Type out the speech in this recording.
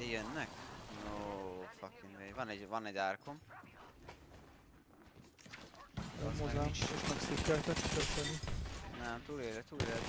De jönnek? No fucking way. Van egy, van egy árkom. Nem Az meg hozzám, nincs. és megszikkeltek, köszönjük. Nem, túlélek, túlélek.